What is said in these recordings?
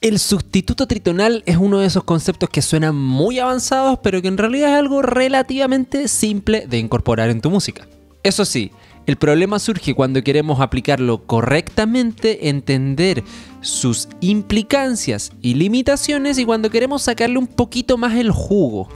El sustituto tritonal es uno de esos conceptos que suenan muy avanzados, pero que en realidad es algo relativamente simple de incorporar en tu música. Eso sí, el problema surge cuando queremos aplicarlo correctamente, entender sus implicancias y limitaciones y cuando queremos sacarle un poquito más el jugo.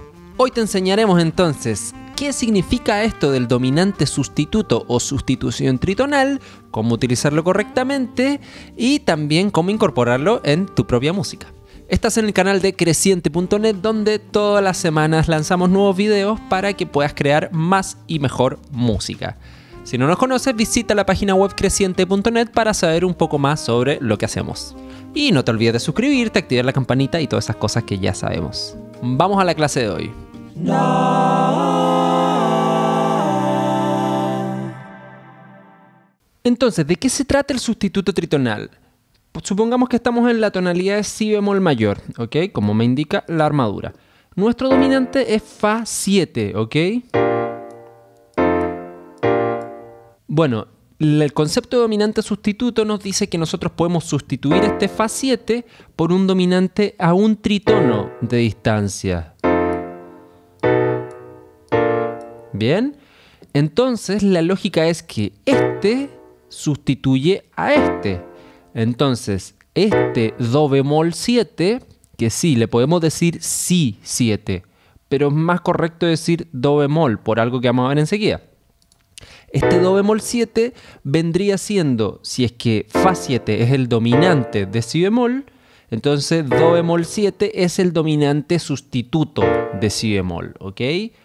Hoy te enseñaremos entonces qué significa esto del dominante sustituto o sustitución tritonal, cómo utilizarlo correctamente y también cómo incorporarlo en tu propia música. Estás en el canal de creciente.net donde todas las semanas lanzamos nuevos videos para que puedas crear más y mejor música. Si no nos conoces, visita la página web creciente.net para saber un poco más sobre lo que hacemos. Y no te olvides de suscribirte, activar la campanita y todas esas cosas que ya sabemos. Vamos a la clase de hoy. Entonces, ¿de qué se trata el sustituto tritonal? Pues supongamos que estamos en la tonalidad de si bemol mayor, ¿ok? Como me indica la armadura. Nuestro dominante es Fa 7, ¿ok? Bueno, el concepto de dominante sustituto nos dice que nosotros podemos sustituir este Fa 7 por un dominante a un tritono de distancia. Bien, entonces la lógica es que este sustituye a este. Entonces, este Do bemol 7, que sí, le podemos decir Si 7, pero es más correcto decir Do bemol, por algo que vamos a ver enseguida. Este Do bemol 7 vendría siendo, si es que Fa 7 es el dominante de Si bemol, entonces Do bemol 7 es el dominante sustituto de Si bemol, ¿ok?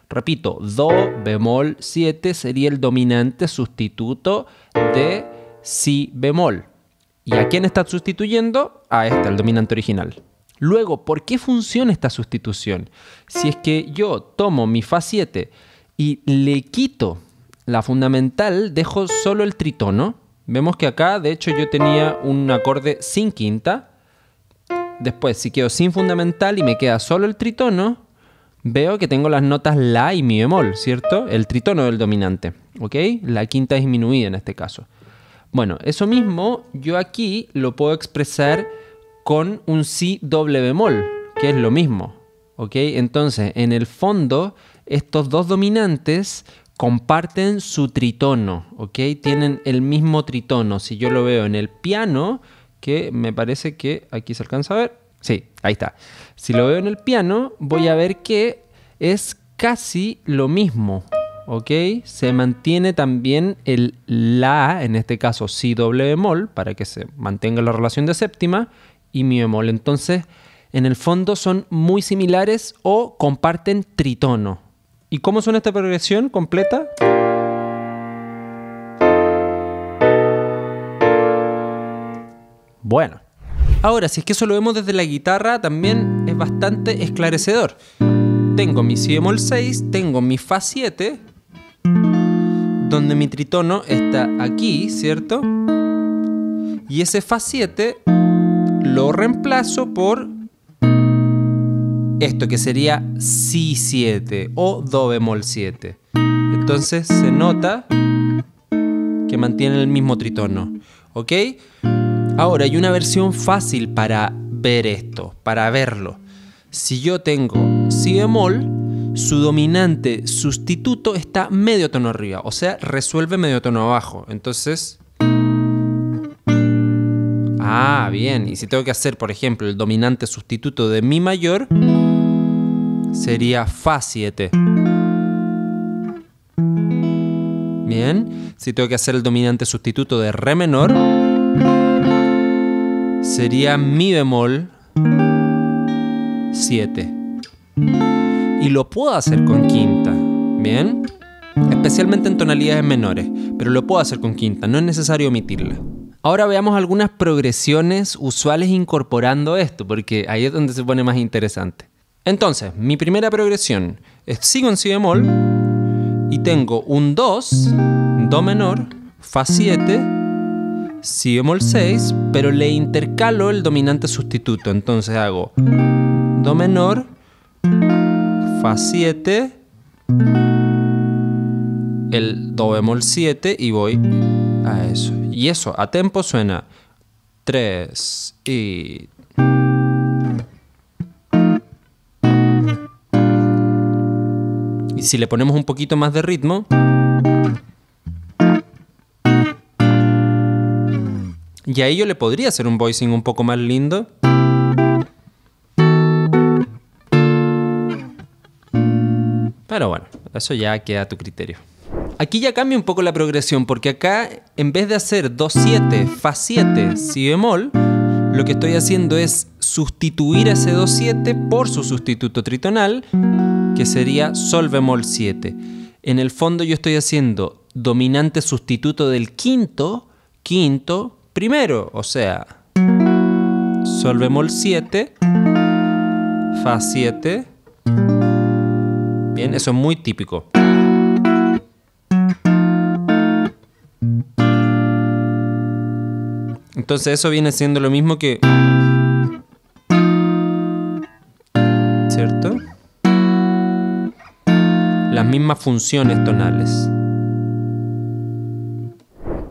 Repito, Do bemol 7 sería el dominante sustituto de Si bemol. ¿Y a quién está sustituyendo? A este, el dominante original. Luego, ¿por qué funciona esta sustitución? Si es que yo tomo mi Fa 7 y le quito la fundamental, dejo solo el tritono. Vemos que acá, de hecho, yo tenía un acorde sin quinta Después, si quedo sin fundamental y me queda solo el tritono, veo que tengo las notas La y Mi bemol, ¿cierto? El tritono del dominante, ¿ok? La quinta disminuida en este caso. Bueno, eso mismo yo aquí lo puedo expresar con un Si doble bemol, que es lo mismo, ¿ok? Entonces, en el fondo, estos dos dominantes comparten su tritono, ¿ok? Tienen el mismo tritono. Si yo lo veo en el piano, que me parece que aquí se alcanza a ver. Sí, ahí está. Si lo veo en el piano, voy a ver que es casi lo mismo. ¿Ok? Se mantiene también el La, en este caso si doble bemol, para que se mantenga la relación de séptima, y mi bemol. Entonces, en el fondo son muy similares o comparten tritono. ¿Y cómo suena esta progresión completa? Bueno. Ahora, si es que eso lo vemos desde la guitarra, también es bastante esclarecedor. Tengo mi si bemol 6, tengo mi fa 7, donde mi tritono está aquí, ¿cierto? Y ese fa 7 lo reemplazo por esto que sería si 7 o do bemol 7. Entonces se nota que mantiene el mismo tritono, ¿ok? Ahora, hay una versión fácil para ver esto, para verlo. Si yo tengo si bemol, su dominante sustituto está medio tono arriba, o sea, resuelve medio tono abajo. Entonces... Ah, bien. Y si tengo que hacer, por ejemplo, el dominante sustituto de Mi mayor, sería Fa 7. Bien. Si tengo que hacer el dominante sustituto de Re menor, sería mi bemol 7. Y lo puedo hacer con quinta, ¿bien? Especialmente en tonalidades menores, pero lo puedo hacer con quinta, no es necesario omitirla. Ahora veamos algunas progresiones usuales incorporando esto, porque ahí es donde se pone más interesante. Entonces, mi primera progresión es sigo en si bemol y tengo un 2, do menor, fa 7 si bemol 6, pero le intercalo el dominante sustituto. Entonces hago do menor, fa 7, el do bemol 7 y voy a eso. Y eso, a tempo suena 3 y... Y si le ponemos un poquito más de ritmo... Y ahí yo le podría hacer un voicing un poco más lindo. Pero bueno, eso ya queda a tu criterio. Aquí ya cambia un poco la progresión, porque acá en vez de hacer Do7, Fa7, Si bemol, lo que estoy haciendo es sustituir ese Do7 por su sustituto tritonal, que sería Sol bemol 7. En el fondo yo estoy haciendo dominante sustituto del quinto, quinto, primero, o sea, Sol bemol 7, Fa 7. Bien, eso es muy típico. Entonces eso viene siendo lo mismo que... ¿Cierto? Las mismas funciones tonales.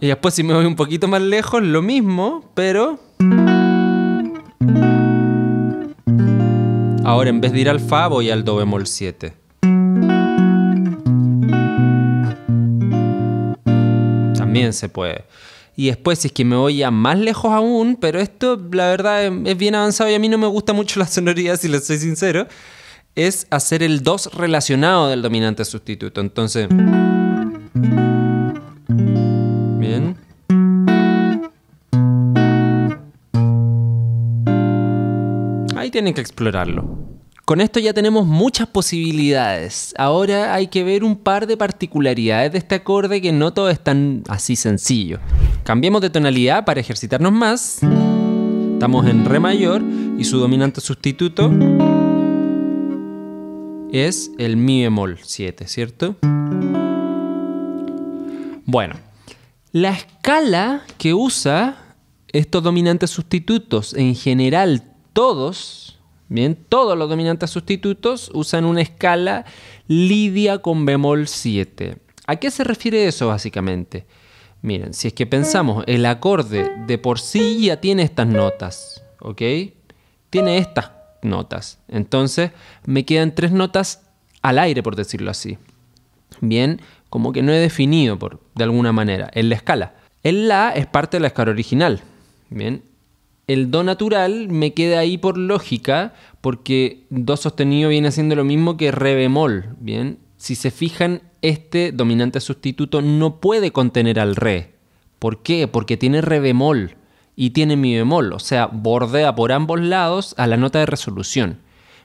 Y después si me voy un poquito más lejos, lo mismo, pero... Ahora en vez de ir al Fa voy al Do bemol 7. También se puede. Y después, si es que me voy a más lejos aún, pero esto, la verdad, es bien avanzado y a mí no me gusta mucho la sonoridad, si les soy sincero, es hacer el 2 relacionado del dominante sustituto. Entonces. Tienen que explorarlo. Con esto ya tenemos muchas posibilidades. Ahora hay que ver un par de particularidades de este acorde que no todo es tan así sencillo. Cambiemos de tonalidad para ejercitarnos más. Estamos en Re mayor y su dominante sustituto es el Mi bemol 7, ¿cierto? Bueno, la escala que usa estos dominantes sustitutos en general todos Bien, todos los dominantes sustitutos usan una escala lidia con bemol 7. ¿A qué se refiere eso básicamente? Miren, si es que pensamos, el acorde de por sí ya tiene estas notas, ¿ok? Tiene estas notas. Entonces me quedan tres notas al aire, por decirlo así. Bien, como que no he definido por, de alguna manera en la escala. El La es parte de la escala original. Bien, el do natural me queda ahí por lógica, porque do sostenido viene siendo lo mismo que re bemol, ¿bien? Si se fijan, este dominante sustituto no puede contener al re. ¿Por qué? Porque tiene re bemol y tiene mi bemol, o sea, bordea por ambos lados a la nota de resolución.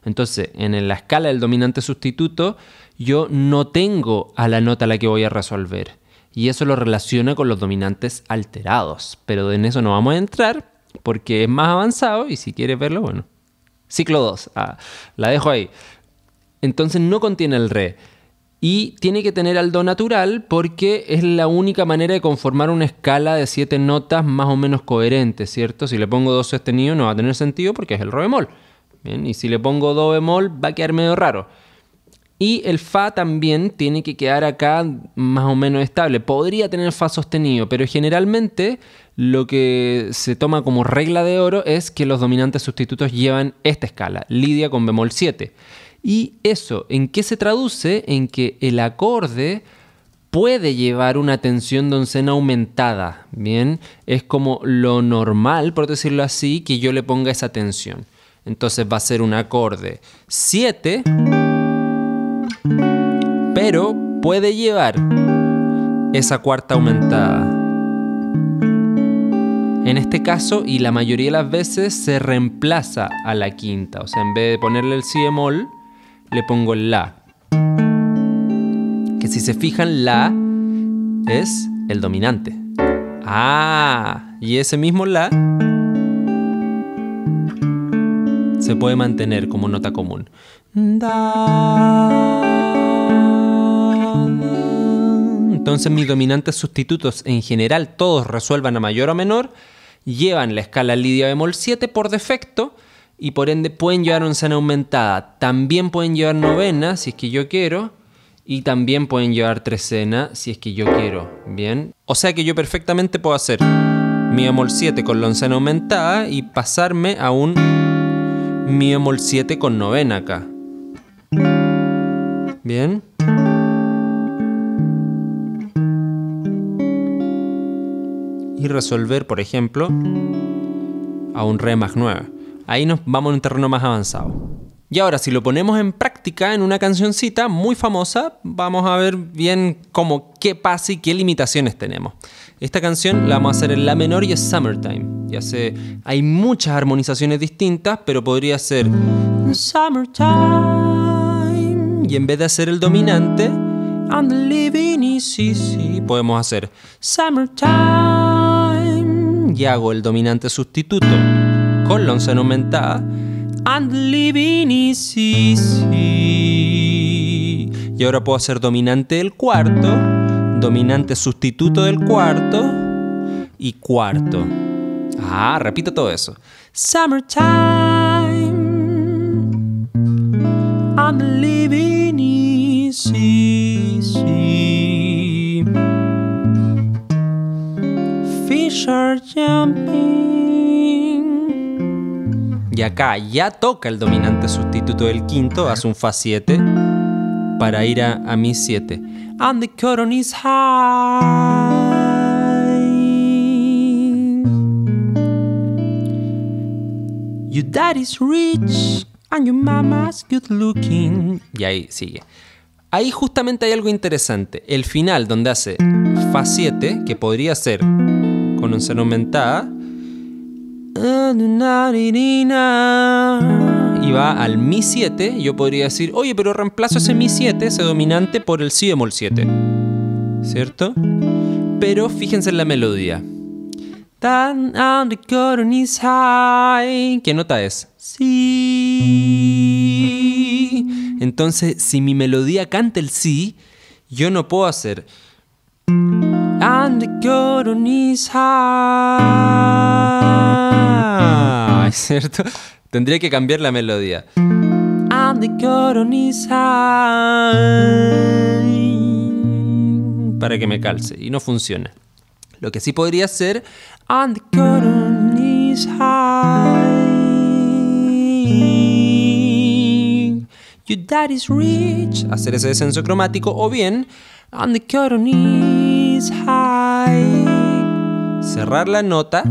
Entonces, en la escala del dominante sustituto, yo no tengo a la nota a la que voy a resolver. Y eso lo relaciona con los dominantes alterados. Pero en eso no vamos a entrar porque es más avanzado y si quieres verlo, bueno. Ciclo 2, ah, la dejo ahí. Entonces no contiene el re. Y tiene que tener al do natural porque es la única manera de conformar una escala de siete notas más o menos coherente, ¿cierto? Si le pongo do sostenido no va a tener sentido porque es el re bemol. Bien, y si le pongo do bemol va a quedar medio raro. Y el Fa también tiene que quedar acá más o menos estable. Podría tener Fa sostenido, pero generalmente lo que se toma como regla de oro es que los dominantes sustitutos llevan esta escala, lidia con bemol 7. Y eso, ¿en qué se traduce? En que el acorde puede llevar una tensión de oncena aumentada, ¿bien? Es como lo normal, por decirlo así, que yo le ponga esa tensión. Entonces va a ser un acorde 7 pero puede llevar esa cuarta aumentada. En este caso, y la mayoría de las veces, se reemplaza a la quinta. O sea, en vez de ponerle el si bemol, le pongo el la. Que si se fijan, la es el dominante. Ah, y ese mismo la se puede mantener como nota común. Entonces mis dominantes sustitutos en general todos resuelvan a mayor o menor, llevan la escala lidia bemol 7 por defecto y por ende pueden llevar oncena aumentada. También pueden llevar novena si es que yo quiero y también pueden llevar trecena si es que yo quiero. Bien, o sea que yo perfectamente puedo hacer mi bemol 7 con la oncena aumentada y pasarme a un mi bemol 7 con novena acá. Bien. Y resolver, por ejemplo, a un Re más 9. Ahí nos vamos a un terreno más avanzado. Y ahora, si lo ponemos en práctica en una cancioncita muy famosa, vamos a ver bien cómo qué pasa y qué limitaciones tenemos. Esta canción la vamos a hacer en la menor y es Summertime. Ya sé, hay muchas armonizaciones distintas, pero podría ser Summertime. Y en vez de hacer el dominante, I'm living easy, podemos hacer Summertime. Y hago el dominante sustituto con la once aumentada and living easy. Y ahora puedo hacer dominante del cuarto, dominante sustituto del cuarto y cuarto. Ah, repito todo eso. Summertime. I'm living easy. Y acá ya toca el dominante sustituto del quinto, hace un Fa 7 para ir a, Mi 7. And the curtain is high. Your daddy's rich and your mama's good looking. Y ahí sigue. Ahí justamente hay algo interesante. El final, donde hace Fa 7, que podría ser con un seno aumentada, y va al Mi 7, yo podría decir, oye, pero reemplazo ese Mi 7, ese dominante, por el Si bemol 7. ¿Cierto? Pero fíjense en la melodía. ¿Qué nota es? Si. Entonces, si mi melodía canta el Si, yo no puedo hacer. And is high. ¿Cierto? Tendría que cambiar la melodía. And the curtain is high. Para que me calce. Y no funciona. Lo que sí podría ser. And the curtain is high. Your dad is rich. Hacer ese descenso cromático. O bien. And the curtain Cerrar la nota.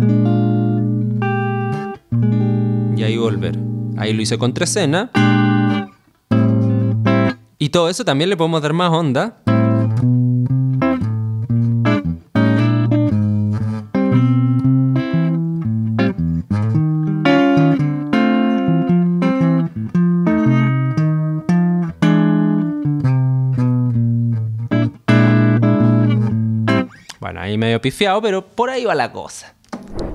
Y ahí volver. Ahí lo hice con trecena. Y todo eso también le podemos dar más onda. Medio pifiado, pero por ahí va la cosa.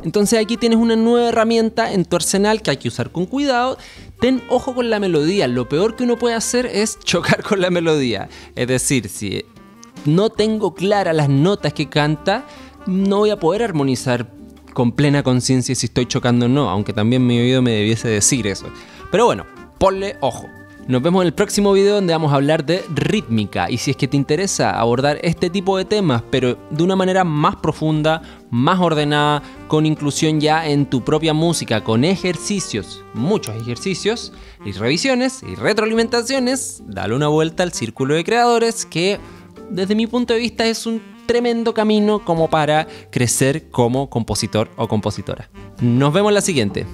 Entonces aquí tienes una nueva herramienta en tu arsenal que hay que usar con cuidado. Ten ojo con la melodía. Lo peor que uno puede hacer es chocar con la melodía. Es decir, si no tengo claras las notas que canta, no voy a poder armonizar con plena conciencia si estoy chocando o no, aunque también mi oído me debiese decir eso. Pero bueno, ponle ojo. Nos vemos en el próximo video donde vamos a hablar de rítmica y si es que te interesa abordar este tipo de temas pero de una manera más profunda, más ordenada, con inclusión ya en tu propia música, con ejercicios, muchos ejercicios y revisiones y retroalimentaciones, dale una vuelta al Círculo de Creadores que desde mi punto de vista es un tremendo camino como para crecer como compositor o compositora. Nos vemos en la siguiente.